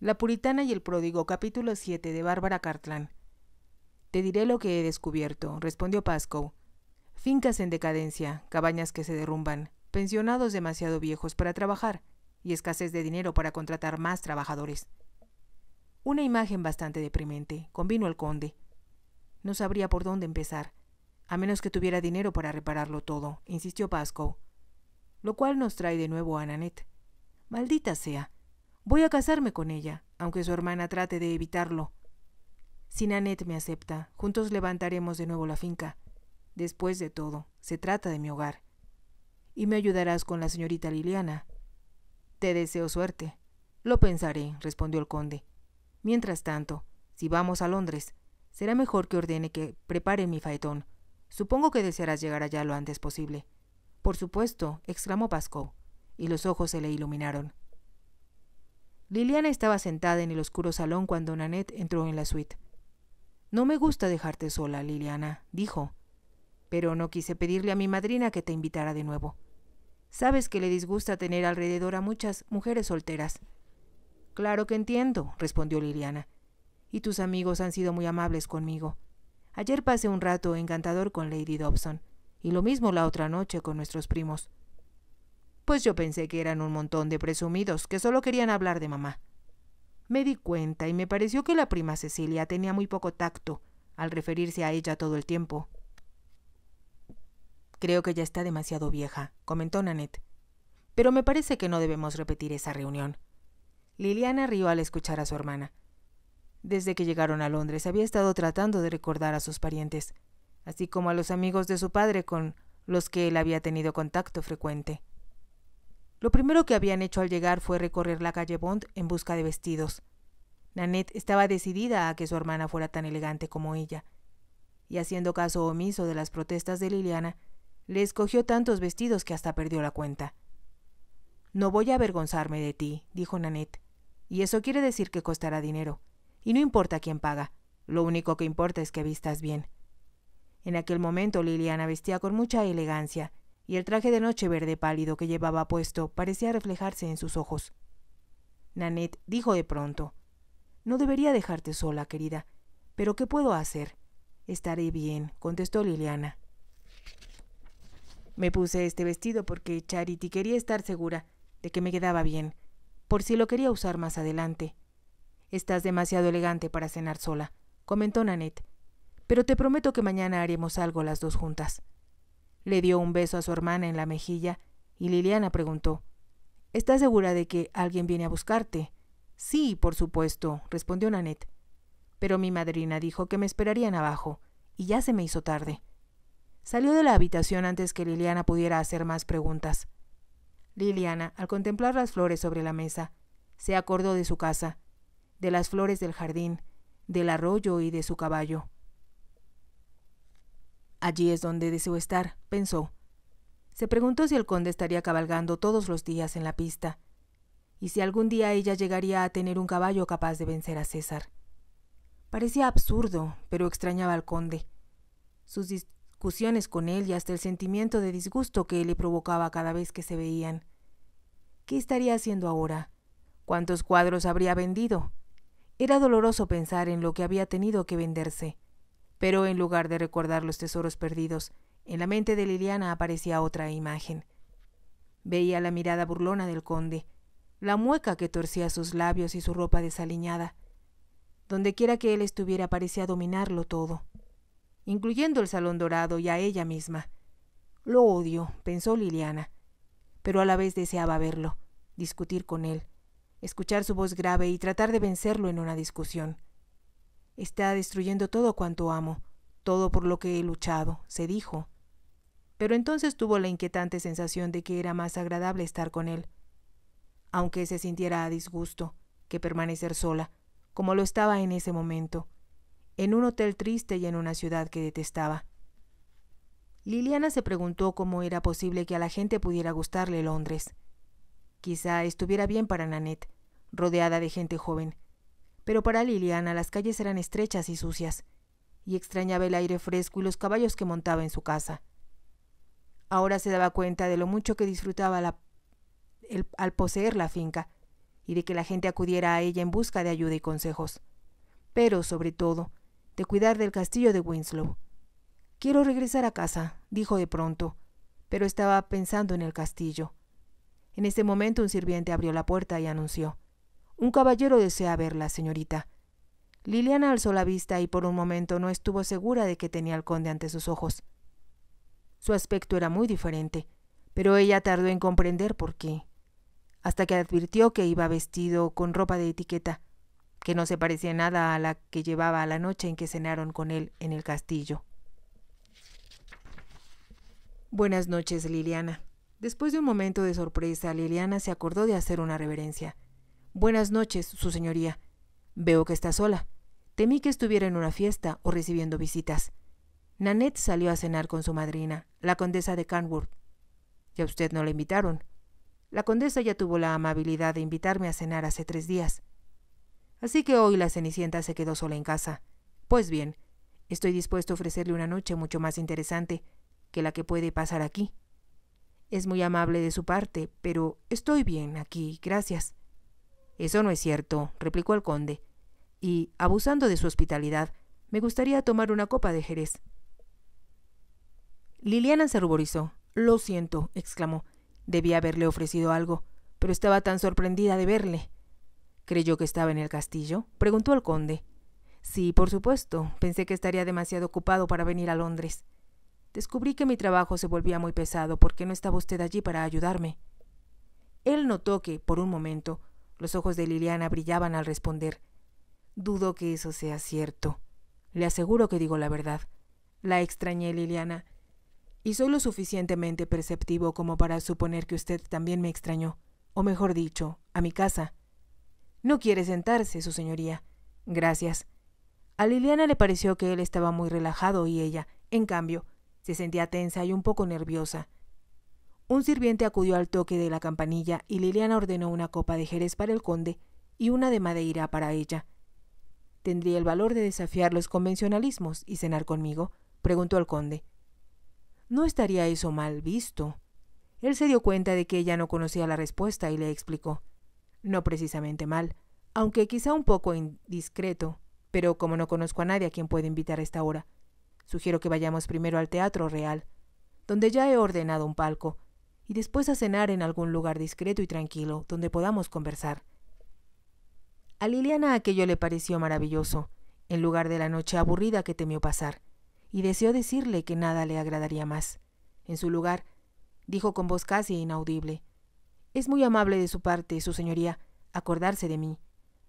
La Puritana y el Pródigo, capítulo 7 de Bárbara Cartland. Te diré lo que he descubierto, respondió Pascoe. Fincas en decadencia, cabañas que se derrumban, pensionados demasiado viejos para trabajar y escasez de dinero para contratar más trabajadores. Una imagen bastante deprimente, convino el conde. No sabría por dónde empezar, a menos que tuviera dinero para repararlo todo, insistió Pascoe. Lo cual nos trae de nuevo a Nanette. Maldita sea. Voy a casarme con ella, aunque su hermana trate de evitarlo. Si Nanette me acepta, juntos levantaremos de nuevo la finca. Después de todo, se trata de mi hogar. Y me ayudarás con la señorita Liliana. Te deseo suerte. Lo pensaré, respondió el conde. Mientras tanto, si vamos a Londres, será mejor que ordene que prepare mi faetón. Supongo que desearás llegar allá lo antes posible. Por supuesto, exclamó Pascoe, y los ojos se le iluminaron. Liliana estaba sentada en el oscuro salón cuando Nanette entró en la suite. No me gusta dejarte sola, Liliana, dijo, pero no quise pedirle a mi madrina que te invitara de nuevo. Sabes que le disgusta tener alrededor a muchas mujeres solteras. Claro que entiendo, respondió Liliana, y tus amigos han sido muy amables conmigo. Ayer pasé un rato encantador con Lady Dobson, y lo mismo la otra noche con nuestros primos pues yo pensé que eran un montón de presumidos que solo querían hablar de mamá. Me di cuenta y me pareció que la prima Cecilia tenía muy poco tacto al referirse a ella todo el tiempo. Creo que ya está demasiado vieja, comentó Nanette. Pero me parece que no debemos repetir esa reunión. Liliana rió al escuchar a su hermana. Desde que llegaron a Londres había estado tratando de recordar a sus parientes, así como a los amigos de su padre con los que él había tenido contacto frecuente. Lo primero que habían hecho al llegar fue recorrer la calle Bond en busca de vestidos. Nanette estaba decidida a que su hermana fuera tan elegante como ella, y haciendo caso omiso de las protestas de Liliana, le escogió tantos vestidos que hasta perdió la cuenta. No voy a avergonzarme de ti, dijo Nanette, y eso quiere decir que costará dinero, y no importa quién paga, lo único que importa es que vistas bien. En aquel momento Liliana vestía con mucha elegancia, y el traje de noche verde pálido que llevaba puesto parecía reflejarse en sus ojos. Nanette dijo de pronto No debería dejarte sola, querida. Pero ¿qué puedo hacer? Estaré bien, contestó Liliana. Me puse este vestido porque Charity quería estar segura de que me quedaba bien, por si lo quería usar más adelante. Estás demasiado elegante para cenar sola, comentó Nanette, pero te prometo que mañana haremos algo las dos juntas. Le dio un beso a su hermana en la mejilla y Liliana preguntó ¿Estás segura de que alguien viene a buscarte? Sí, por supuesto, respondió Nanette. Pero mi madrina dijo que me esperarían abajo, y ya se me hizo tarde. Salió de la habitación antes que Liliana pudiera hacer más preguntas. Liliana, al contemplar las flores sobre la mesa, se acordó de su casa, de las flores del jardín, del arroyo y de su caballo. Allí es donde deseo estar, pensó. Se preguntó si el conde estaría cabalgando todos los días en la pista, y si algún día ella llegaría a tener un caballo capaz de vencer a César. Parecía absurdo, pero extrañaba al conde. Sus discusiones con él y hasta el sentimiento de disgusto que le provocaba cada vez que se veían. ¿Qué estaría haciendo ahora? ¿Cuántos cuadros habría vendido? Era doloroso pensar en lo que había tenido que venderse. Pero en lugar de recordar los tesoros perdidos, en la mente de Liliana aparecía otra imagen. Veía la mirada burlona del conde, la mueca que torcía sus labios y su ropa desaliñada. Dondequiera que él estuviera parecía dominarlo todo, incluyendo el salón dorado y a ella misma. Lo odio, pensó Liliana, pero a la vez deseaba verlo, discutir con él, escuchar su voz grave y tratar de vencerlo en una discusión. Está destruyendo todo cuanto amo, todo por lo que he luchado, se dijo. Pero entonces tuvo la inquietante sensación de que era más agradable estar con él, aunque se sintiera a disgusto, que permanecer sola, como lo estaba en ese momento, en un hotel triste y en una ciudad que detestaba. Liliana se preguntó cómo era posible que a la gente pudiera gustarle Londres. Quizá estuviera bien para Nanette, rodeada de gente joven, pero para Liliana las calles eran estrechas y sucias, y extrañaba el aire fresco y los caballos que montaba en su casa. Ahora se daba cuenta de lo mucho que disfrutaba al poseer la finca, y de que la gente acudiera a ella en busca de ayuda y consejos. Pero, sobre todo, de cuidar del castillo de Winslow. Quiero regresar a casa, dijo de pronto, pero estaba pensando en el castillo. En este momento un sirviente abrió la puerta y anunció Un caballero desea verla, señorita. Liliana alzó la vista y por un momento no estuvo segura de que tenía al conde ante sus ojos. Su aspecto era muy diferente, pero ella tardó en comprender por qué, hasta que advirtió que iba vestido con ropa de etiqueta, que no se parecía nada a la que llevaba la noche en que cenaron con él en el castillo. Buenas noches, Liliana. Después de un momento de sorpresa, Liliana se acordó de hacer una reverencia. Buenas noches, su señoría. Veo que está sola. Temí que estuviera en una fiesta o recibiendo visitas. Nanette salió a cenar con su madrina, la condesa de Canworth. ¿Y a usted no la invitaron? La condesa ya tuvo la amabilidad de invitarme a cenar hace tres días. Así que hoy la Cenicienta se quedó sola en casa. Pues bien, estoy dispuesto a ofrecerle una noche mucho más interesante que la que puede pasar aquí. Es muy amable de su parte, pero estoy bien aquí, gracias. Eso no es cierto, replicó el conde, y, abusando de su hospitalidad, me gustaría tomar una copa de Jerez. Liliana se ruborizó. Lo siento, exclamó. Debía haberle ofrecido algo, pero estaba tan sorprendida de verle. ¿Creyó que estaba en el castillo? preguntó el conde. Sí, por supuesto. Pensé que estaría demasiado ocupado para venir a Londres. Descubrí que mi trabajo se volvía muy pesado porque no estaba usted allí para ayudarme. Él notó que, por un momento, los ojos de Liliana brillaban al responder. Dudo que eso sea cierto. Le aseguro que digo la verdad. La extrañé, Liliana, y soy lo suficientemente perceptivo como para suponer que usted también me extrañó, o mejor dicho, a mi casa. No quiere sentarse, su señoría. Gracias. A Liliana le pareció que él estaba muy relajado y ella, en cambio, se sentía tensa y un poco nerviosa. Un sirviente acudió al toque de la campanilla y Liliana ordenó una copa de jerez para el conde y una de madeira para ella. ¿Tendría el valor de desafiar los convencionalismos y cenar conmigo? preguntó el conde. No estaría eso mal visto. Él se dio cuenta de que ella no conocía la respuesta y le explicó. No precisamente mal, aunque quizá un poco indiscreto, pero como no conozco a nadie a quien pueda invitar a esta hora, Sugiero que vayamos primero al Teatro Real, donde ya he ordenado un palco, y después a cenar en algún lugar discreto y tranquilo, donde podamos conversar. A Liliana aquello le pareció maravilloso, en lugar de la noche aburrida que temió pasar, y deseó decirle que nada le agradaría más. En su lugar, dijo con voz casi inaudible, Es muy amable de su parte, su señoría, acordarse de mí,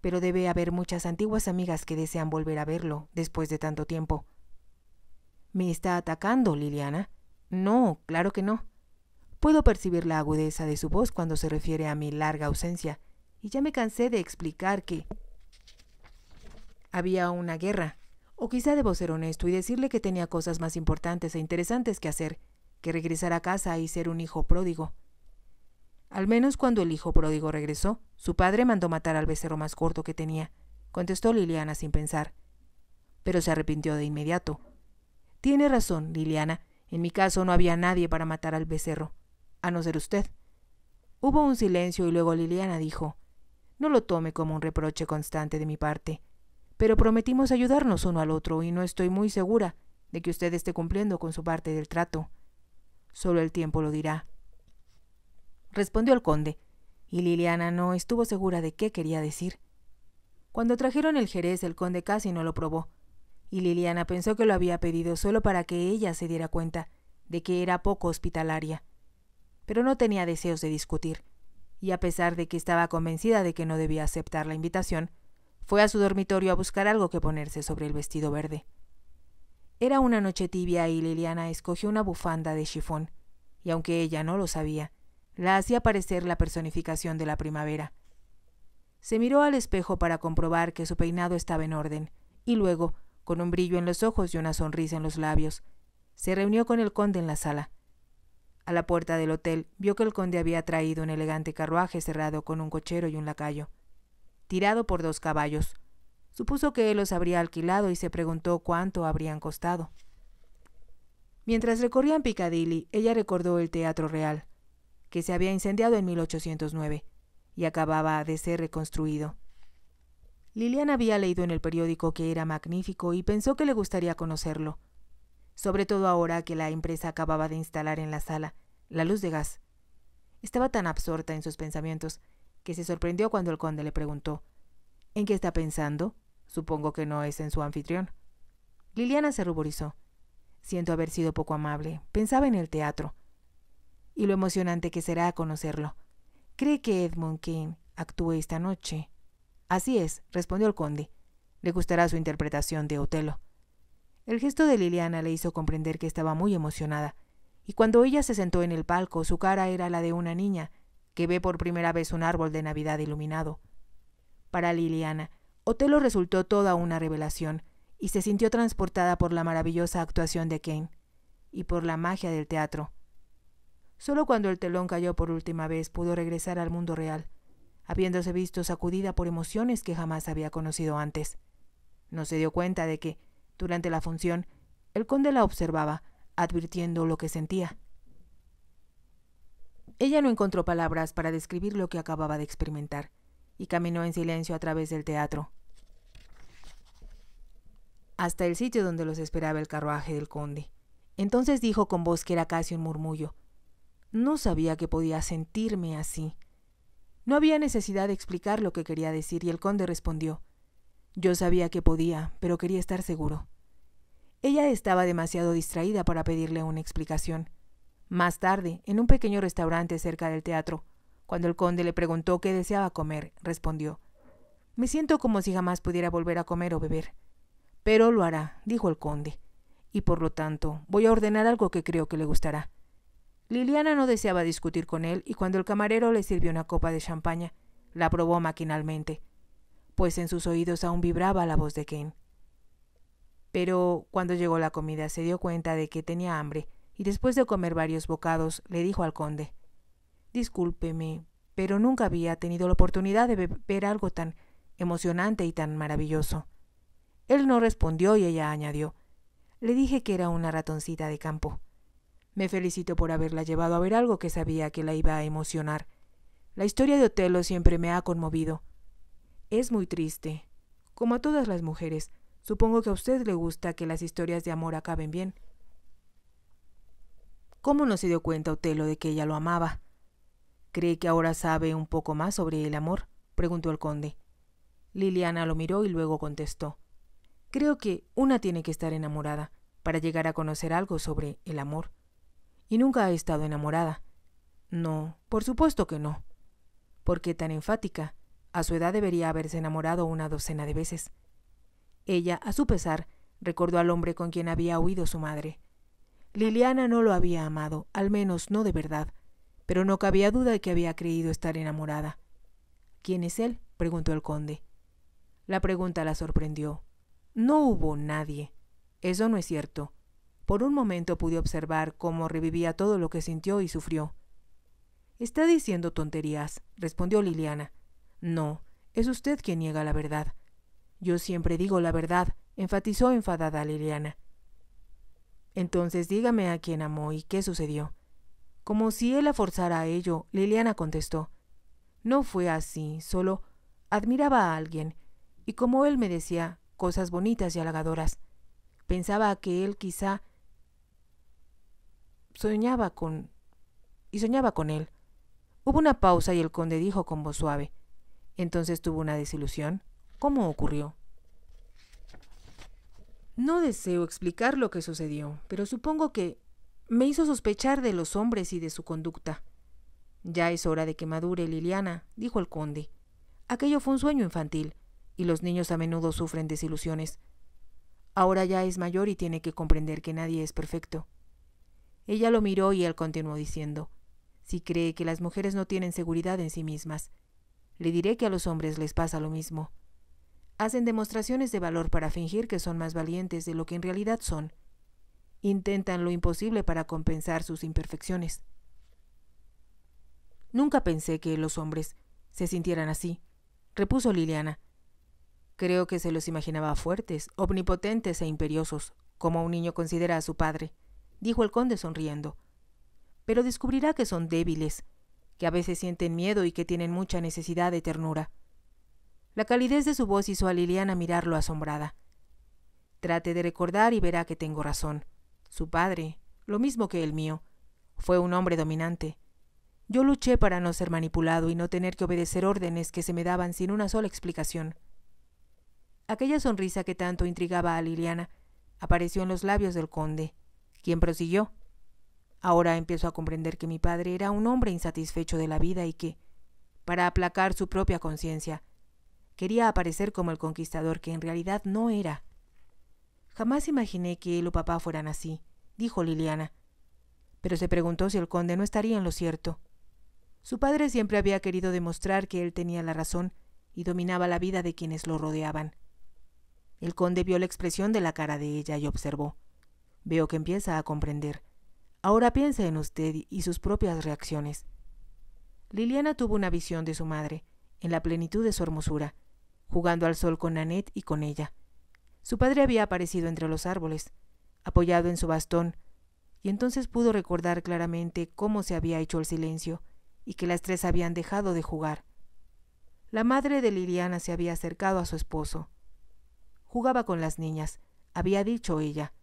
pero debe haber muchas antiguas amigas que desean volver a verlo después de tanto tiempo. ¿Me está atacando, Liliana? No, claro que no. Puedo percibir la agudeza de su voz cuando se refiere a mi larga ausencia, y ya me cansé de explicar que había una guerra. O quizá debo ser honesto y decirle que tenía cosas más importantes e interesantes que hacer que regresar a casa y ser un hijo pródigo. Al menos cuando el hijo pródigo regresó, su padre mandó matar al becerro más corto que tenía, contestó Liliana sin pensar. Pero se arrepintió de inmediato, tiene razón, Liliana. En mi caso no había nadie para matar al becerro, a no ser usted. Hubo un silencio y luego Liliana dijo No lo tome como un reproche constante de mi parte, pero prometimos ayudarnos uno al otro y no estoy muy segura de que usted esté cumpliendo con su parte del trato. Solo el tiempo lo dirá. Respondió el conde, y Liliana no estuvo segura de qué quería decir. Cuando trajeron el jerez, el conde casi no lo probó, y Liliana pensó que lo había pedido solo para que ella se diera cuenta de que era poco hospitalaria. Pero no tenía deseos de discutir, y a pesar de que estaba convencida de que no debía aceptar la invitación, fue a su dormitorio a buscar algo que ponerse sobre el vestido verde. Era una noche tibia y Liliana escogió una bufanda de chifón, y aunque ella no lo sabía, la hacía parecer la personificación de la primavera. Se miró al espejo para comprobar que su peinado estaba en orden, y luego con un brillo en los ojos y una sonrisa en los labios. Se reunió con el conde en la sala. A la puerta del hotel vio que el conde había traído un elegante carruaje cerrado con un cochero y un lacayo, tirado por dos caballos. Supuso que él los habría alquilado y se preguntó cuánto habrían costado. Mientras recorrían Piccadilly, ella recordó el Teatro Real, que se había incendiado en 1809, y acababa de ser reconstruido. Liliana había leído en el periódico que era magnífico y pensó que le gustaría conocerlo, sobre todo ahora que la empresa acababa de instalar en la sala la luz de gas. Estaba tan absorta en sus pensamientos que se sorprendió cuando el conde le preguntó ¿En qué está pensando? Supongo que no es en su anfitrión. Liliana se ruborizó. Siento haber sido poco amable. Pensaba en el teatro. Y lo emocionante que será conocerlo. ¿Cree que Edmund King actúe esta noche? Así es, respondió el conde. Le gustará su interpretación de Otelo. El gesto de Liliana le hizo comprender que estaba muy emocionada, y cuando ella se sentó en el palco su cara era la de una niña que ve por primera vez un árbol de Navidad iluminado. Para Liliana, Otelo resultó toda una revelación, y se sintió transportada por la maravillosa actuación de Kane y por la magia del teatro. Solo cuando el telón cayó por última vez pudo regresar al mundo real, habiéndose visto sacudida por emociones que jamás había conocido antes. No se dio cuenta de que, durante la función, el conde la observaba, advirtiendo lo que sentía. Ella no encontró palabras para describir lo que acababa de experimentar, y caminó en silencio a través del teatro, hasta el sitio donde los esperaba el carruaje del conde. Entonces dijo con voz que era casi un murmullo. No sabía que podía sentirme así. No había necesidad de explicar lo que quería decir y el conde respondió. Yo sabía que podía, pero quería estar seguro. Ella estaba demasiado distraída para pedirle una explicación. Más tarde, en un pequeño restaurante cerca del teatro, cuando el conde le preguntó qué deseaba comer, respondió Me siento como si jamás pudiera volver a comer o beber. Pero lo hará, dijo el conde, y por lo tanto voy a ordenar algo que creo que le gustará. Liliana no deseaba discutir con él y cuando el camarero le sirvió una copa de champaña, la probó maquinalmente, pues en sus oídos aún vibraba la voz de Kane. Pero cuando llegó la comida se dio cuenta de que tenía hambre y después de comer varios bocados le dijo al conde Discúlpeme, pero nunca había tenido la oportunidad de ver algo tan emocionante y tan maravilloso. Él no respondió y ella añadió Le dije que era una ratoncita de campo. Me felicito por haberla llevado a ver algo que sabía que la iba a emocionar. La historia de Otelo siempre me ha conmovido. Es muy triste. Como a todas las mujeres, supongo que a usted le gusta que las historias de amor acaben bien. ¿Cómo no se dio cuenta Otelo de que ella lo amaba? ¿Cree que ahora sabe un poco más sobre el amor? preguntó el conde. Liliana lo miró y luego contestó. Creo que una tiene que estar enamorada para llegar a conocer algo sobre el amor. Y nunca ha estado enamorada. No, por supuesto que no. ¿Por qué tan enfática? A su edad debería haberse enamorado una docena de veces. Ella, a su pesar, recordó al hombre con quien había huido su madre. Liliana no lo había amado, al menos no de verdad, pero no cabía duda de que había creído estar enamorada. ¿Quién es él? preguntó el conde. La pregunta la sorprendió. No hubo nadie. Eso no es cierto. Por un momento pude observar cómo revivía todo lo que sintió y sufrió. Está diciendo tonterías, respondió Liliana. No, es usted quien niega la verdad. Yo siempre digo la verdad, enfatizó enfadada Liliana. Entonces dígame a quién amó y qué sucedió. Como si él la forzara a ello, Liliana contestó. No fue así, solo admiraba a alguien, y como él me decía, cosas bonitas y halagadoras. Pensaba que él quizá soñaba con... y soñaba con él. Hubo una pausa y el conde dijo con voz suave. Entonces tuvo una desilusión. ¿Cómo ocurrió? No deseo explicar lo que sucedió, pero supongo que me hizo sospechar de los hombres y de su conducta. Ya es hora de que madure Liliana, dijo el conde. Aquello fue un sueño infantil y los niños a menudo sufren desilusiones. Ahora ya es mayor y tiene que comprender que nadie es perfecto. Ella lo miró y él continuó diciendo, si cree que las mujeres no tienen seguridad en sí mismas, le diré que a los hombres les pasa lo mismo. Hacen demostraciones de valor para fingir que son más valientes de lo que en realidad son. Intentan lo imposible para compensar sus imperfecciones. Nunca pensé que los hombres se sintieran así, repuso Liliana, Creo que se los imaginaba fuertes, omnipotentes e imperiosos, como un niño considera a su padre, dijo el conde sonriendo. Pero descubrirá que son débiles, que a veces sienten miedo y que tienen mucha necesidad de ternura. La calidez de su voz hizo a Liliana mirarlo asombrada. Trate de recordar y verá que tengo razón. Su padre, lo mismo que el mío, fue un hombre dominante. Yo luché para no ser manipulado y no tener que obedecer órdenes que se me daban sin una sola explicación. Aquella sonrisa que tanto intrigaba a Liliana apareció en los labios del conde, quien prosiguió. Ahora empiezo a comprender que mi padre era un hombre insatisfecho de la vida y que, para aplacar su propia conciencia, quería aparecer como el conquistador que en realidad no era. Jamás imaginé que él o papá fueran así, dijo Liliana, pero se preguntó si el conde no estaría en lo cierto. Su padre siempre había querido demostrar que él tenía la razón y dominaba la vida de quienes lo rodeaban. El conde vio la expresión de la cara de ella y observó. Veo que empieza a comprender. Ahora piensa en usted y sus propias reacciones. Liliana tuvo una visión de su madre, en la plenitud de su hermosura, jugando al sol con Nanette y con ella. Su padre había aparecido entre los árboles, apoyado en su bastón, y entonces pudo recordar claramente cómo se había hecho el silencio y que las tres habían dejado de jugar. La madre de Liliana se había acercado a su esposo. Jugaba con las niñas, había dicho ella.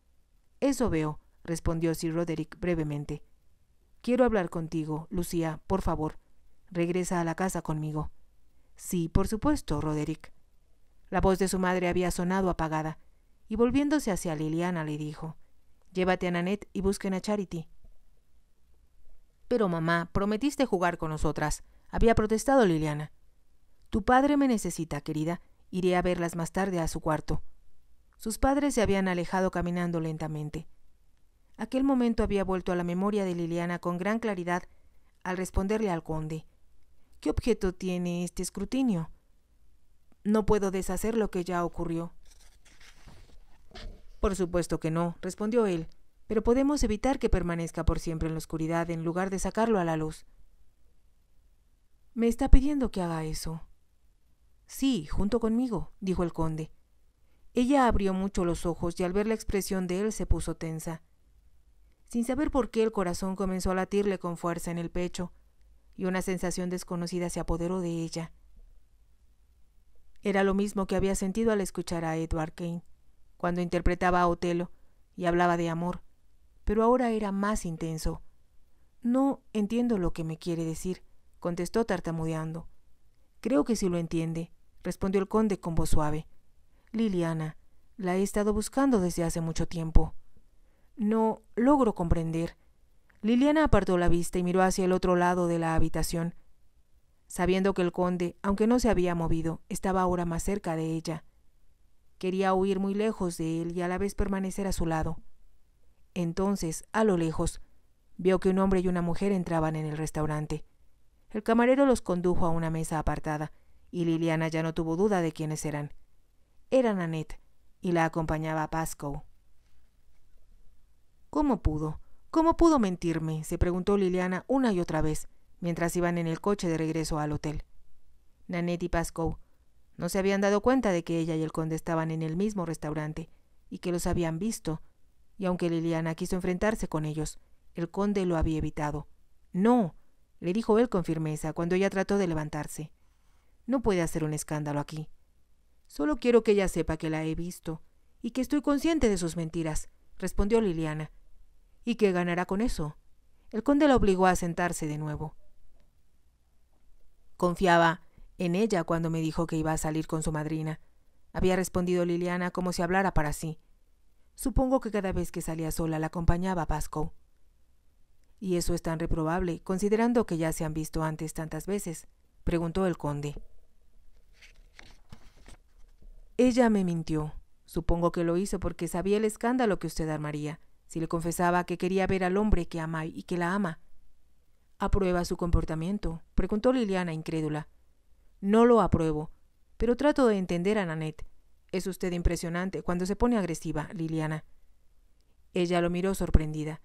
Eso veo, respondió Sir Roderick brevemente. Quiero hablar contigo, Lucía, por favor. Regresa a la casa conmigo. Sí, por supuesto, Roderick. La voz de su madre había sonado apagada, y volviéndose hacia Liliana le dijo Llévate a Nanette y busquen a Charity. Pero mamá, prometiste jugar con nosotras, había protestado Liliana. Tu padre me necesita, querida. Iré a verlas más tarde a su cuarto. Sus padres se habían alejado caminando lentamente. Aquel momento había vuelto a la memoria de Liliana con gran claridad al responderle al conde. ¿Qué objeto tiene este escrutinio? No puedo deshacer lo que ya ocurrió. Por supuesto que no, respondió él, pero podemos evitar que permanezca por siempre en la oscuridad en lugar de sacarlo a la luz. Me está pidiendo que haga eso. Sí, junto conmigo, dijo el conde. Ella abrió mucho los ojos y al ver la expresión de él se puso tensa. Sin saber por qué el corazón comenzó a latirle con fuerza en el pecho, y una sensación desconocida se apoderó de ella. Era lo mismo que había sentido al escuchar a Edward Kane, cuando interpretaba a Otelo y hablaba de amor, pero ahora era más intenso. No entiendo lo que me quiere decir, contestó tartamudeando. Creo que sí lo entiende, respondió el conde con voz suave. Liliana, la he estado buscando desde hace mucho tiempo. No logro comprender. Liliana apartó la vista y miró hacia el otro lado de la habitación, sabiendo que el conde, aunque no se había movido, estaba ahora más cerca de ella. Quería huir muy lejos de él y a la vez permanecer a su lado. Entonces, a lo lejos, vio que un hombre y una mujer entraban en el restaurante. El camarero los condujo a una mesa apartada, y Liliana ya no tuvo duda de quiénes eran. Era Nanette, y la acompañaba Pascoe. ¿Cómo pudo? ¿Cómo pudo mentirme? se preguntó Liliana una y otra vez, mientras iban en el coche de regreso al hotel. Nanette y Pascoe no se habían dado cuenta de que ella y el conde estaban en el mismo restaurante y que los habían visto, y aunque Liliana quiso enfrentarse con ellos, el conde lo había evitado. No, le dijo él con firmeza cuando ella trató de levantarse. No puede hacer un escándalo aquí. Solo quiero que ella sepa que la he visto y que estoy consciente de sus mentiras, respondió Liliana. ¿Y qué ganará con eso? El conde la obligó a sentarse de nuevo. Confiaba en ella cuando me dijo que iba a salir con su madrina. Había respondido Liliana como si hablara para sí. Supongo que cada vez que salía sola la acompañaba Pascoe. ¿Y eso es tan reprobable, considerando que ya se han visto antes tantas veces? preguntó el conde. Ella me mintió. Supongo que lo hizo porque sabía el escándalo que usted armaría si le confesaba que quería ver al hombre que ama y que la ama. ¿Aprueba su comportamiento? preguntó Liliana incrédula. No lo apruebo, pero trato de entender a Nanette. Es usted impresionante cuando se pone agresiva, Liliana. Ella lo miró sorprendida.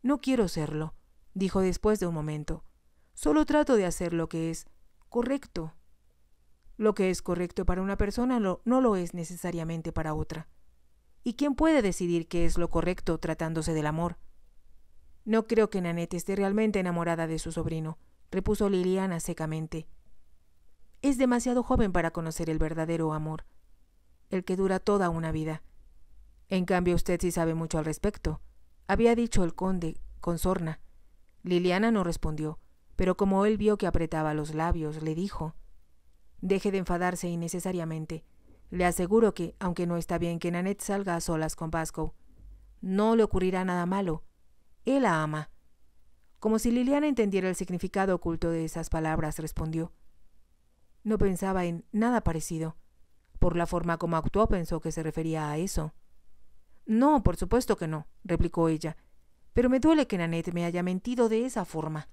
No quiero serlo, dijo después de un momento. Solo trato de hacer lo que es correcto. Lo que es correcto para una persona no lo es necesariamente para otra. ¿Y quién puede decidir qué es lo correcto tratándose del amor? No creo que Nanette esté realmente enamorada de su sobrino, repuso Liliana secamente. Es demasiado joven para conocer el verdadero amor, el que dura toda una vida. En cambio, usted sí sabe mucho al respecto, había dicho el conde con sorna. Liliana no respondió, pero como él vio que apretaba los labios, le dijo Deje de enfadarse innecesariamente. Le aseguro que, aunque no está bien que Nanette salga a solas con Pascoe, no le ocurrirá nada malo. Él la ama. Como si Liliana entendiera el significado oculto de esas palabras, respondió. No pensaba en nada parecido. Por la forma como actuó pensó que se refería a eso. No, por supuesto que no, replicó ella. Pero me duele que Nanette me haya mentido de esa forma.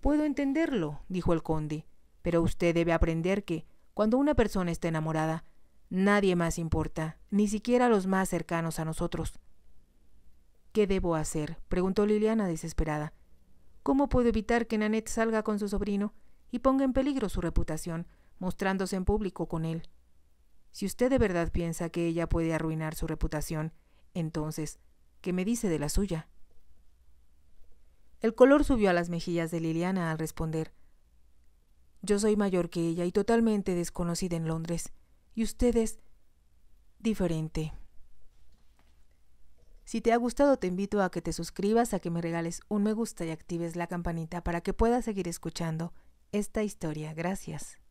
Puedo entenderlo, dijo el conde, pero usted debe aprender que, cuando una persona está enamorada, nadie más importa, ni siquiera los más cercanos a nosotros. ¿Qué debo hacer? preguntó Liliana desesperada. ¿Cómo puedo evitar que Nanette salga con su sobrino y ponga en peligro su reputación, mostrándose en público con él? Si usted de verdad piensa que ella puede arruinar su reputación, entonces, ¿qué me dice de la suya? El color subió a las mejillas de Liliana al responder. Yo soy mayor que ella y totalmente desconocida en Londres, y usted es diferente. Si te ha gustado, te invito a que te suscribas, a que me regales un me gusta y actives la campanita para que puedas seguir escuchando esta historia. Gracias.